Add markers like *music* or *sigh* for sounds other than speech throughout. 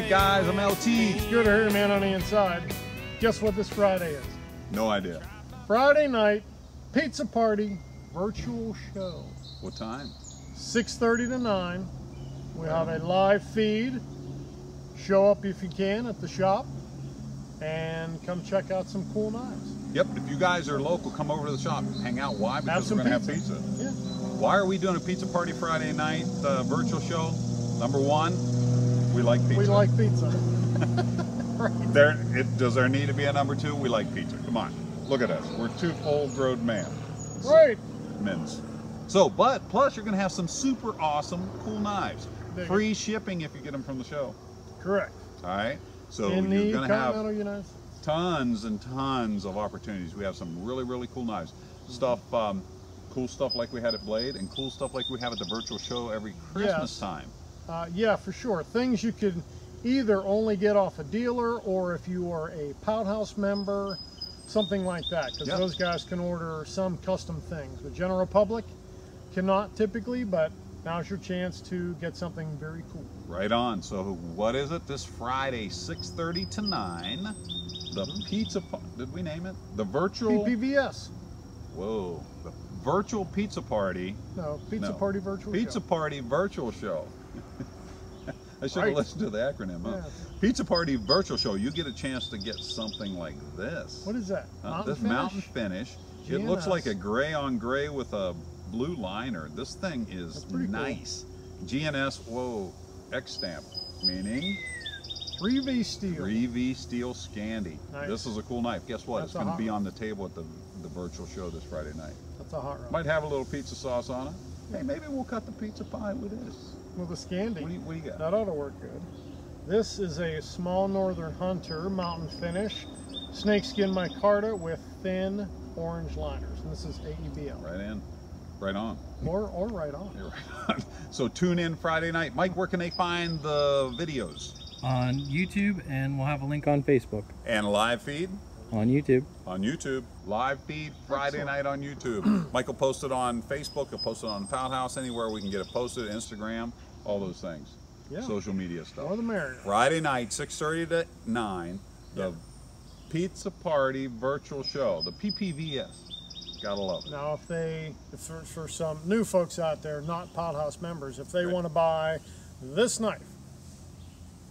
right, guys, I'm LT. Scooter here, man on the inside. Guess what this Friday is? No idea. Friday night, pizza party, virtual show. What time? 6.30 to 9. We have a live feed. Show up if you can at the shop and come check out some cool knives. Yep, if you guys are local, come over to the shop, and hang out. Why? Because we're going to have pizza. Yeah. Why are we doing a pizza party Friday night uh, virtual show? Number one, we like pizza. We like pizza. *laughs* There, it, does there need to be a number two? We like pizza. Come on, look at us. We're two full-grown men. Right. Men's. So, but plus you're going to have some super awesome, cool knives. Big. Free shipping if you get them from the show. Correct. All right. So In you're going to have United States. tons and tons of opportunities. We have some really, really cool knives. Stuff, um, cool stuff like we had at Blade, and cool stuff like we have at the virtual show every Christmas Yes. time. Uh, yeah, for sure. Things you could either only get off a dealer or if you are a Pout House member, something like that. Because Yep. those guys can order some custom things. The general public cannot typically, but now's your chance to get something very cool. Right on. So what is it? This Friday, 6:30 to 9. The Mm-hmm. pizza. Did we name it? The virtual. PPVS. Whoa. The virtual pizza party. No, Pizza No. Party Virtual Pizza Show. party virtual show. *laughs* I should Right. have listened to the acronym. Huh? Yeah. Pizza party virtual show. You get a chance to get something like this. What is that? Uh, Mountain this Finish? mountain finish. It looks like a gray on gray with a blue liner. This thing is pretty cool. nice. GNS, whoa, X stamp, meaning 3V steel. 3V steel Scandi. Nice. This is a cool knife. Guess what? That's it's going to be on the table at the, the virtual show this Friday night. That's a hot rod. Might have a little pizza sauce on it. Hey, maybe we'll cut the pizza pie with this. With a Scandi. What do you, what do you got? That ought to work good. This is a small northern hunter mountain finish snakeskin micarta with thin orange liners. And this is AEBL. Right in. Right on. Or, or right on. *laughs* You're right on. so tune in Friday night. Mike, where can they find the videos? On YouTube, and we'll have a link on Facebook. And live feed? On YouTube. on YouTube. Live feed Friday Excellent. night on YouTube. *clears throat* Michael posted on Facebook. He'll post it on Pout House, anywhere we can get it posted, Instagram, all those things. Yeah. Social media stuff. More the merrier. Friday night, 6.30 to 9, the Yeah. Pizza Party virtual show, the PPVS. Gotta love it. Now, if they, if for, for some new folks out there, not Pot House members, if they want to buy this knife,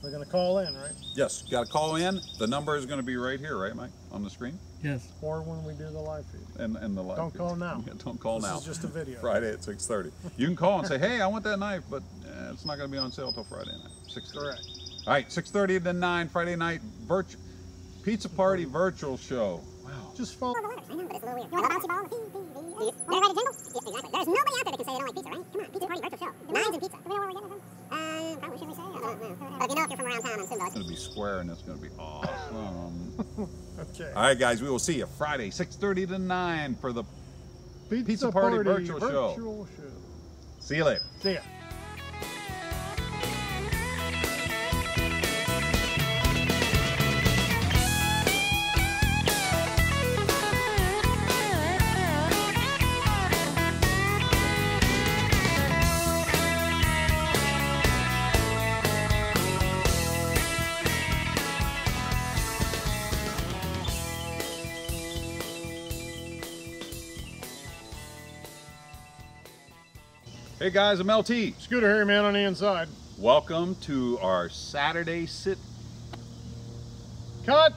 they're going to call in, right? Yes, gotta call in. The number is gonna be right here, right, Mike? On the screen? Yes. Or when we do the live feed. And, and the live Don't feed. call now. Yeah, *laughs* don't call This now. is just a video. Friday at 6.30. You can call and say, hey, I want that knife, but uh, it's not going to be on sale till Friday night, 6.30. Correct. All right, 6.30 to 9, Friday night, virtu- pizza party virtual show. Wow. Just follow. I know, but it's a little weird. You want a bouncy ball and a PPV? Want to write a jingle? Yeah, exactly. There's nobody out there that can say they don't like pizza, right? Come on, pizza party virtual show. Nines and pizza. Do we know where we're getting it from? Um, probably should we say? I don't know. But if you know if you're from around town, I'm Simba. It's going to be square and it's going to be awesome. *laughs* Okay. All right, guys, we will see you Friday, 6.30 to 9 for the... Pizza Party virtual show. virtual show. See you later. See ya. Hey, guys, I'm LT. Scooter here, man on the inside. Welcome to our Saturday sit Cut.